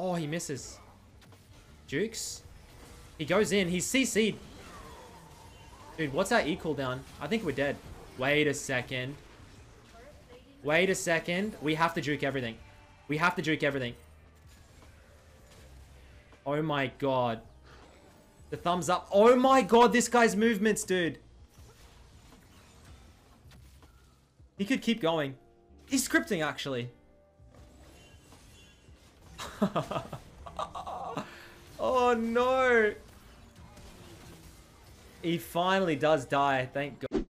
Oh, he misses. Jukes. He goes in. He's CC'd. Dude, what's our E cooldown? I think we're dead. Wait a second. Wait a second. We have to juke everything. We have to juke everything. Oh my god. The thumbs up. Oh my god, this guy's movements, dude. He could keep going. He's scripting, actually. oh no. He finally does die, thank god.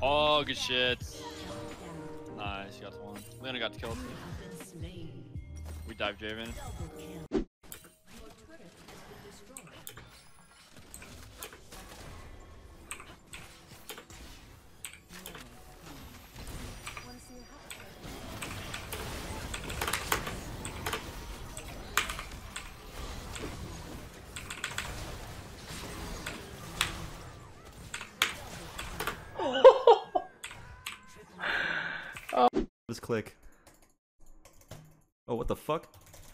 Oh, good shit. Nice, got the one. Lena got the kill. We dive Draven. Click. Oh, what the fuck?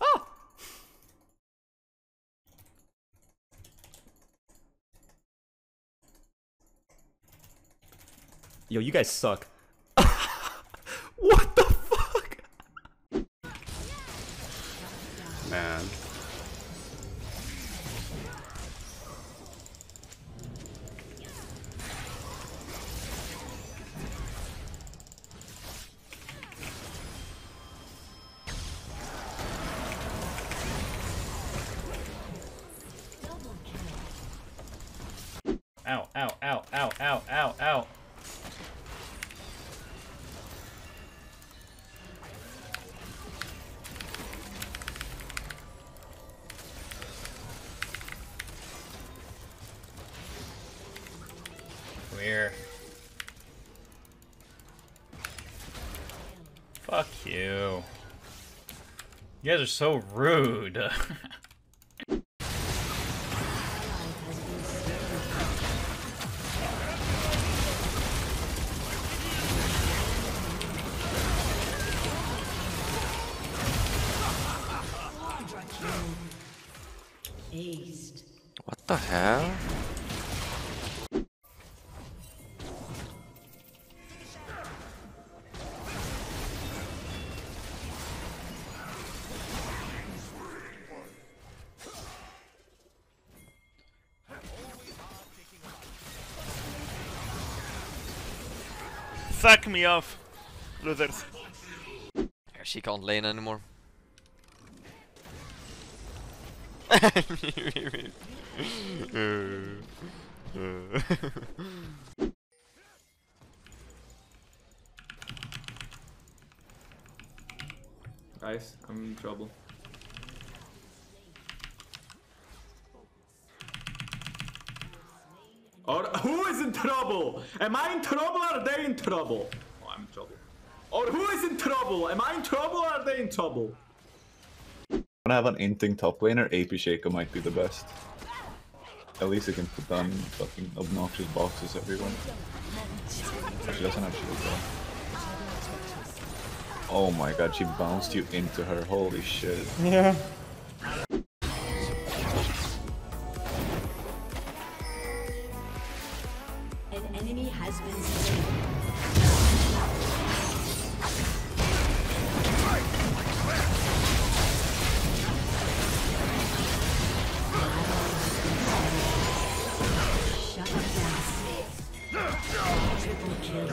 Ah! Yo, you guys suck. Ow, ow, ow, ow, ow, ow, ow. Weird. Fuck you. You guys are so rude. hell? Fuck me off, losers. She can't lane anymore. Guys, I'm in trouble. Or who is in trouble? Am I in trouble or are they in trouble? Oh, I'm in trouble. Or who is in trouble? Am I in trouble or are they in trouble? When I have an inting top laner, AP Shaco might be the best. At least it can put down fucking obnoxious boxes everywhere. She doesn't have shield though. Oh my god, she bounced you into her, holy shit. yeah. Ooh,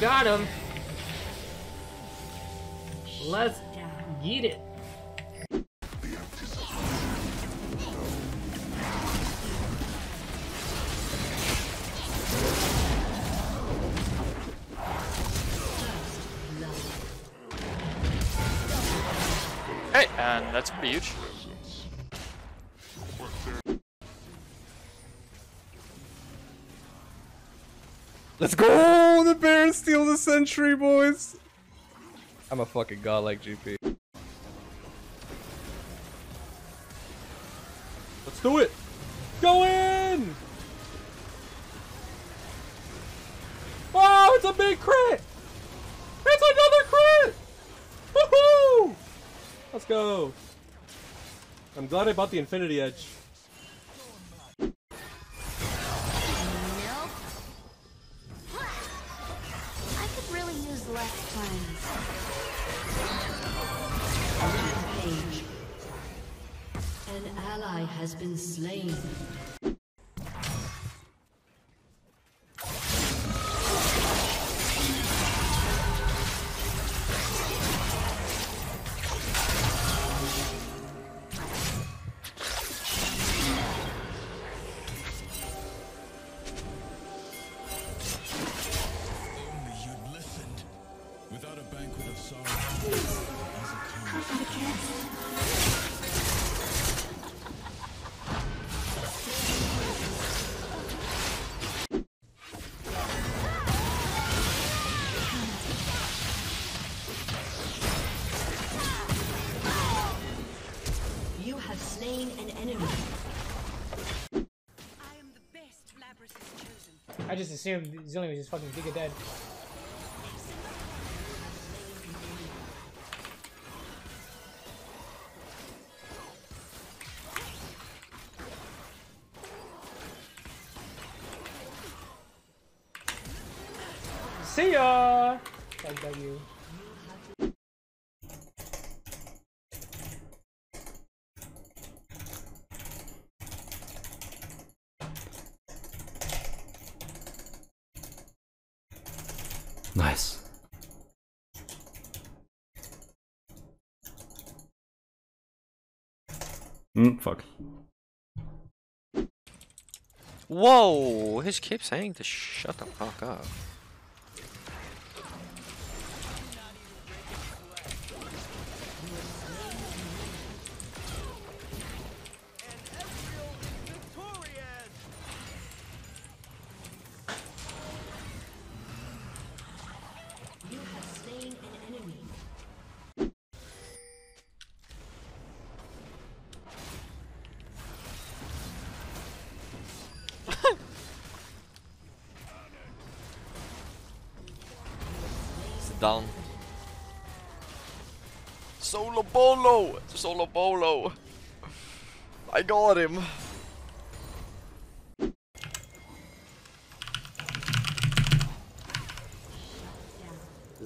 got him. Let's get it. That's pretty huge. Let's go! Oh, the Barons steal the Sentry, boys! I'm a fucking godlike GP. Let's do it! Go in! Oh, it's a big crit! It's another crit! Woohoo! Let's go. I'm glad I bought the Infinity Edge. An ally has been slain. Slain an enemy. I just assumed Zilean was just fucking Giga dead. See ya! Like W. Mm, fuck. Whoa! He just keeps saying to shut the fuck up. Down. Solo bolo! Solo bolo! I got him!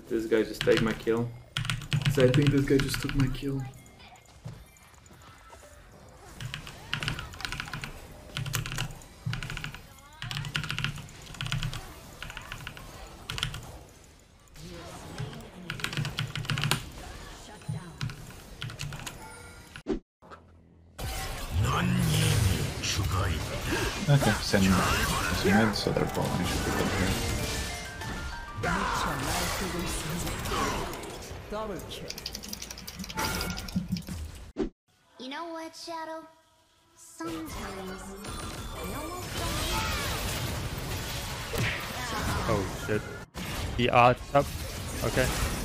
This guy just take my kill. So I think this guy just took my kill. Okay, send some mid, so they're balling should be good here. You know what, Shadow? Sometimes I almost Oh shit. He are up. Okay.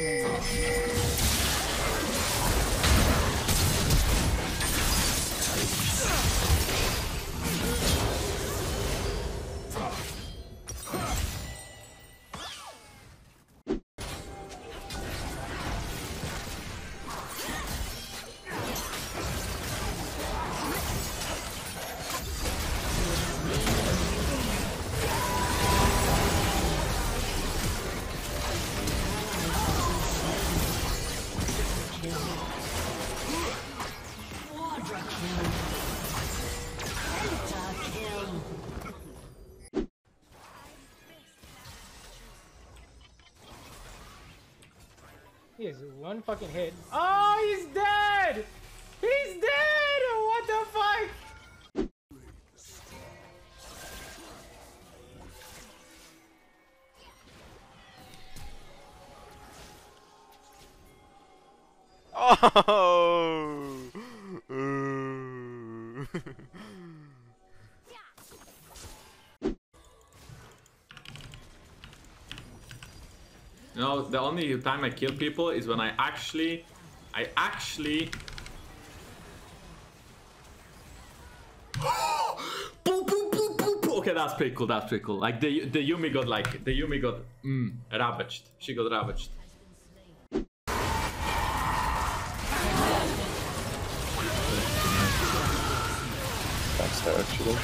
Please. Is one fucking hit. Oh, he's dead! He's dead! What the fuck? Oh. The only time I kill people is when I actually, I actually. Okay, that's pretty cool. That's pretty cool. Like the the Yuumi got like the Yuumi got mm, ravaged. She got ravaged. That's there actually.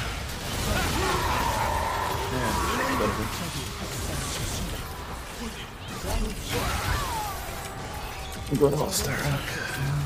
Yeah, I'm going to All-Star.